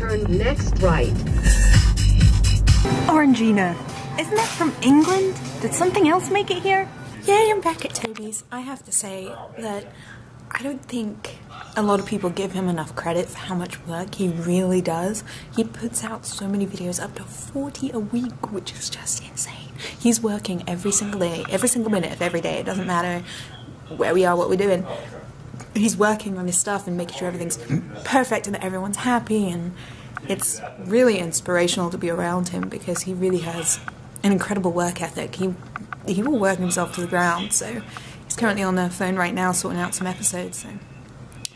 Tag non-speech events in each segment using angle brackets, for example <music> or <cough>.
turn next right. Orangina. Isn't that from England? Did something else make it here? Yay, I'm back at Toby's. I have to say that I don't think a lot of people give him enough credit for how much work he really does. He puts out so many videos, up to 40 a week, which is just insane. He's working every single day, every single minute of every day. It doesn't matter where we are, what we're doing. He's working on his stuff and making sure everything's perfect and that everyone's happy. And it's really inspirational to be around him because he really has an incredible work ethic. He he will work himself to the ground. So he's currently on the phone right now sorting out some episodes. So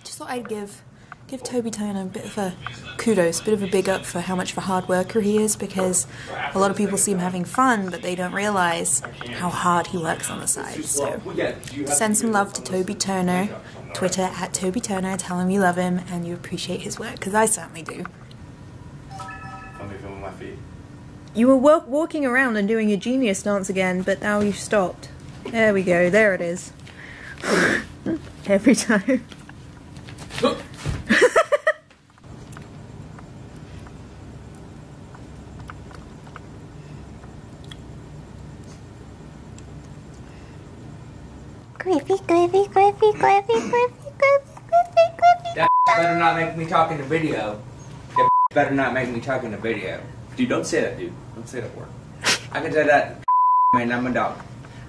just thought I'd give give Toby Turner a bit of a kudos, a bit of a big up for how much of a hard worker he is because a lot of people see him having fun, but they don't realize how hard he works on the side. So send some love to Toby Turner, Twitter at Toby Turner, tell him you love him and you appreciate his work because I certainly do. I'll be filming my feet. You were wa- walking around and doing your genius dance again, but now you've stopped. There we go, there it is. <laughs> Every time. Griffy, Griffy, Griffy, Griffy, Griffy, Griffy, Griffy, Griffy. That <laughs> better not make me talk in the video. That <laughs> better not make me talk in the video. Dude, don't say that, dude. Don't say that word. I can say that, <laughs> man, I'm a dog.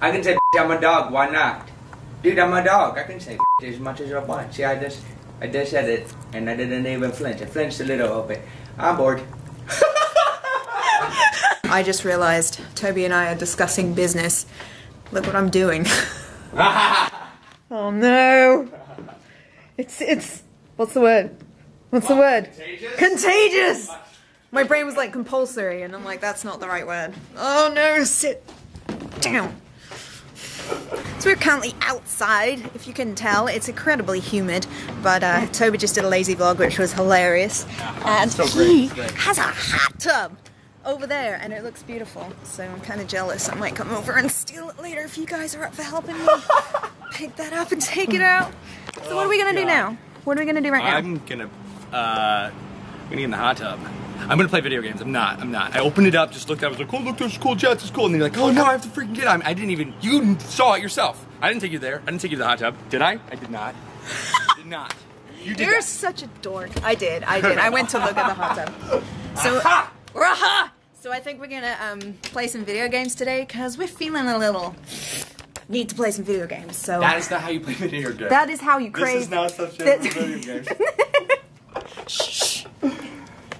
I can say I'm a dog, why not? Dude, I'm a dog. I can say as much as I want. See, I just, I just said it, and I didn't even flinch. I flinched a little bit. I'm bored. I just realized Toby and I are discussing business. Look what I'm doing. Oh no! It's it's what's the word? What's the word? Contagious? Contagious! My brain was like compulsory, and I'm like, that's not the right word. Oh no, sit down. So we're currently outside, if you can tell. It's incredibly humid, but uh, Toby just did a lazy vlog, which was hilarious. And so he has a hot tub over there, and it looks beautiful. So I'm kind of jealous. I might come over and steal it later if you guys are up for helping me <laughs> pick that up and take it out. So what are we gonna do now? What are we gonna do right now? I'm gonna, uh, I'm gonna get in the hot tub. I'm gonna play video games. I'm not. I'm not. I opened it up, just looked at it, I was like, oh, look, there's cool jets, it's cool. And then you're like, oh no, I have to freaking get it. I didn't even, you saw it yourself. I didn't take you there. I didn't take you to the hot tub. Did I? I did not. did not. You did <laughs> You're that. such a dork. I did. I did. I went to look at the hot tub. <laughs> So, Aha! So I think we're gonna um, play some video games today because we're feeling a little need to play some video games. So That is not how you play video games. that is how you crave. This is not such a that- video game. <laughs> Shh.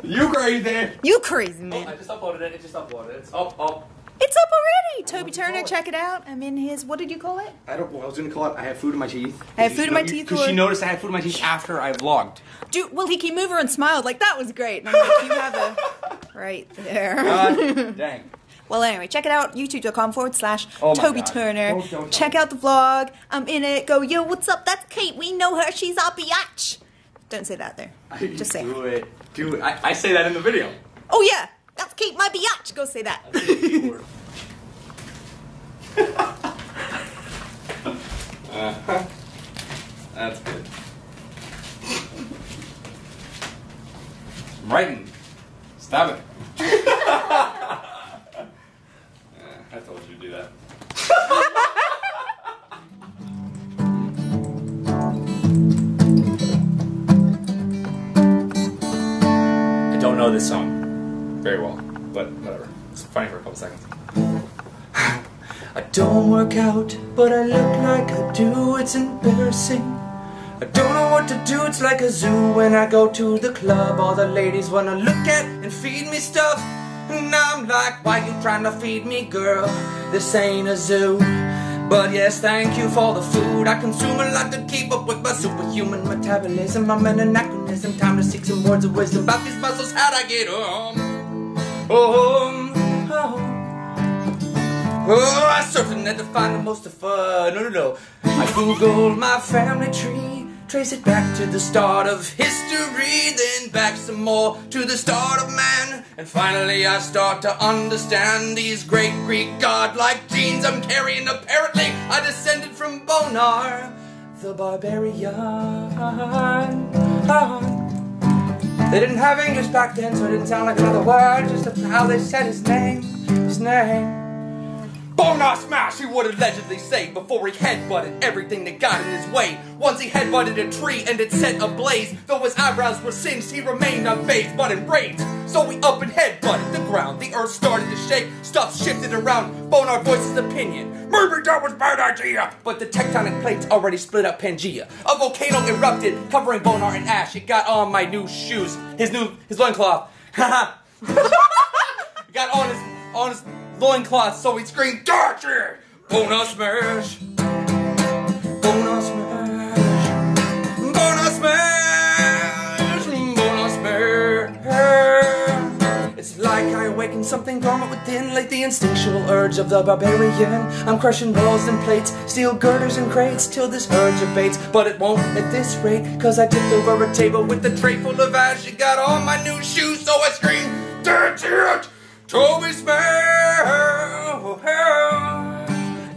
You crazy? you crazy man? Oh, I just uploaded it. It just uploaded. It's up, up. It's up already. Oh, Toby Turner, it? check it out. I'm in his. What did you call it? I don't. I was gonna call it. I have food in my teeth. I have food in my teeth Because she noticed I had food in my teeth after I vlogged. Dude, well, he came over and smiled like that was great. <laughs> And I'm like, you have a right there. God <laughs> dang. Well, anyway, check it out. YouTube.com forward slash Oh Toby God. Turner. Don't- don't- check out the vlog. I'm in it. Go, yo, what's up? That's Kate. We know her. She's our biatch. Don't say that there. Just say it. Do it. Do it. I, I say that in the video. Oh, yeah. That's Kate, my biatch. Go say that. That's <laughs> uh-huh. good. I'm writing. Stop it. Very well, but whatever. It's funny for a couple seconds. I don't work out, but I look like I do. It's embarrassing. I don't know what to do. It's like a zoo when I go to the club. All the ladies wanna look at and feed me stuff. And I'm like, why you trying to feed me, girl? This ain't a zoo. But yes, thank you for the food I consume a lot to keep up with my superhuman metabolism. I'm an anachronism. Time to seek some words of wisdom about these muscles. How'd I get home? Home. home. Oh, I surf the net to find the most of fun. No, no, no. I googled my family tree, trace it back to the start of history, then back some more to the start of man. And finally, I start to understand these great Greek godlike genes I'm carrying. Apparently, I descended from Bonar, the barbarian. They didn't have English back then, so it didn't sound like another word, just how they said his name, his name. Bonar smash, he would allegedly say before he headbutted everything that got in his way. Once he headbutted a tree and it set ablaze. Though his eyebrows were singed, he remained unfazed but enraged. So he up and headbutted the ground. The earth started to shake, stuff shifted around. Bonar voiced his opinion. Maybe that was bad idea. But the tectonic plates already split up Pangea. A volcano erupted, covering Bonar in ash. It got on my new shoes, his new his loincloth. Haha. <laughs> got on his on his loincloth, so he screamed, Torture! Bonar smash! Bonar smash! Bonar smash! Bonar smash! It's like I awakened something dormant within, like the instinctual urge of the barbarian. I'm crushing walls and plates, steel girders and crates, till this urge abates. But it won't at this rate, cause I tipped over a table with a tray full of ash. She got all my new shoes, so I screamed, That's it! Toby Smell!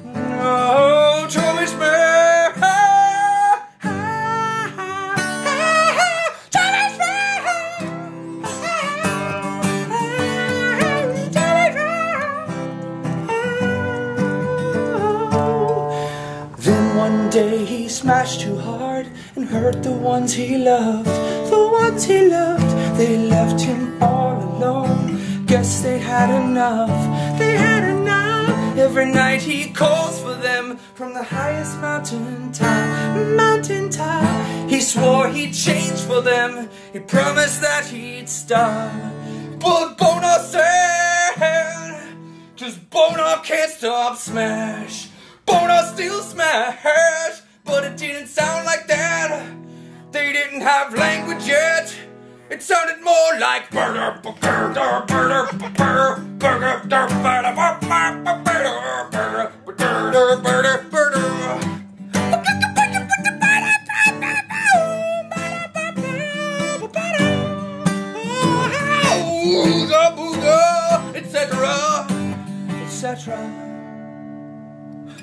No, Toby Smell! Toby Then one day he smashed too hard and hurt the ones he loved. The ones he loved, they left him all. Guess they had enough, they had enough. Every night he calls for them from the highest mountain top, mountain top. He swore he'd change for them, he promised that he'd stop. But Bonar said, Cause Bonar can't stop smash. Bonar still smash, but it didn't sound like that. They didn't have language yet. It sounded more like burger, burger, burger, burger, burger, burger, burger, burger, burger, burger. Booga, booga, etc., etc.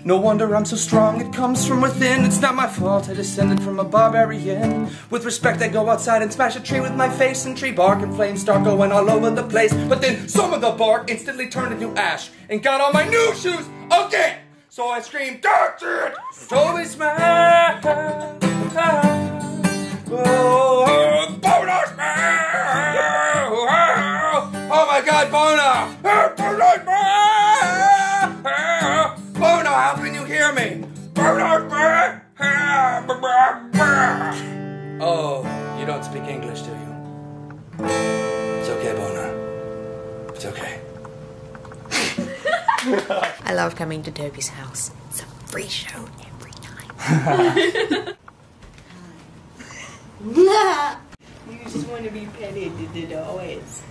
No wonder I'm so strong, it comes from within. It's not my fault, I descended from a barbarian. With respect, I go outside and smash a tree with my face, and tree bark and flames start going all over the place. But then some of the bark instantly turned into ash and got on my new shoes again. So I screamed, That's it! Toby smash! Oh, smash! Oh my god, Bonar! I love coming to Toby's house. It's a free show every night. <laughs> You just want to be petted to do the always.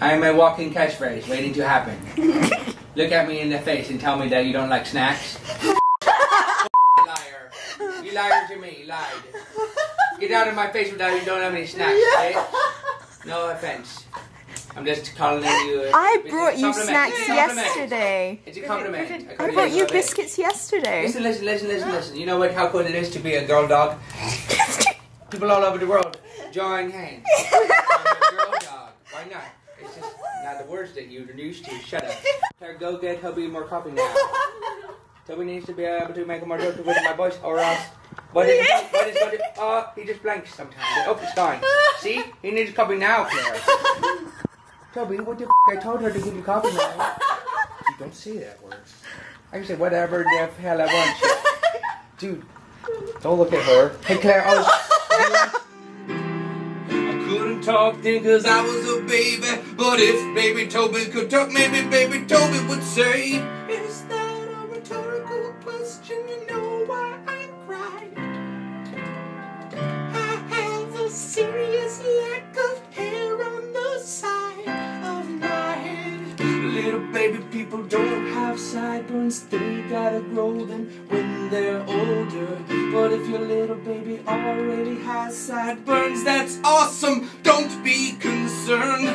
I am a walking catchphrase waiting to happen. <laughs> Look at me in the face and tell me that you don't like snacks. <laughs> liar. You lied to me. You lied. Get out of my face without you don't have any snacks, okay? No offense. I'm just calling eh, you. a- I it's a brought you compliment. snacks It's a compliment. yesterday. It's a compliment. I brought you biscuits yesterday. Listen, listen, listen, listen, listen. You know what? How cool it is to be a girl dog. <laughs> People all over the world join hands. <laughs> I'm a girl dog. Why not? It's just not the words that you're used to. Shut up. Claire, go get Toby more coffee now. Toby needs to be able to make a more joke with my voice, or else. What is, what is, what is, <laughs> oh, he just blanks sometimes. Oh, it's fine. See? He needs coffee now, Claire. Toby, what the f? I told her to give you coffee now. You don't say that word. I can say whatever the hell I want. Dude, don't look at her. Hey, Claire, oh. I couldn't talk then cause I was a baby. But if baby Toby could talk, maybe baby Toby would say, Little baby people don't have sideburns, they gotta grow them when they're older. But if your little baby already has sideburns, that's awesome. Don't be concerned.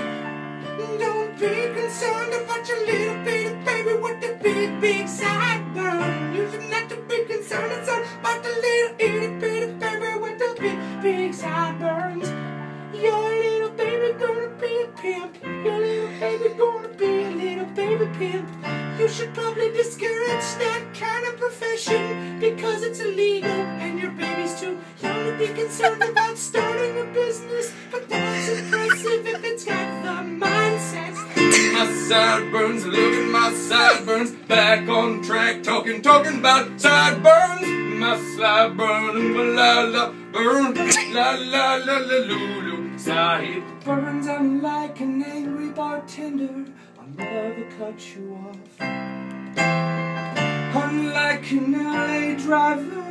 Don't be concerned about your little bitty baby with the big, big sideburn. You should not to be concerned about the little sideburns, look at my sideburns. Back on track, talking, talking about sideburns. My sideburns, la la burn, la la la la lulu. Sideburns, I'm like an angry bartender. I'll never cut you off. Unlike an LA driver,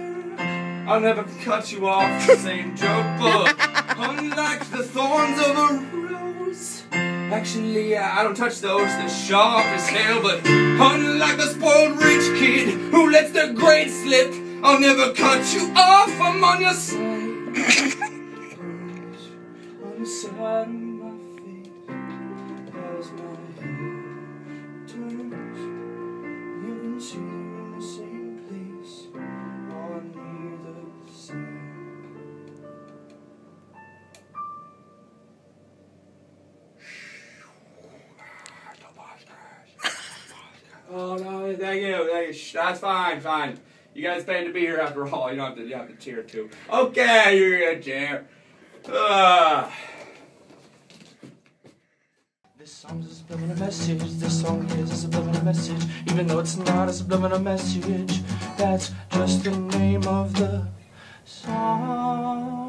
I'll never cut you off. Same joke, but unlike the thorns of a rose. Actually, uh, I don't touch those, they're sharp as hell, but unlike the spoiled rich kid who lets their grades slip, I'll never cut you off, I'm on your side. That's fine, fine. You guys paid to be here after all. You don't have to, you have to cheer too. Okay, you're gonna cheer. Ah. This song's a subliminal message. This song is a subliminal message. Even though it's not a subliminal message, that's just the name of the song.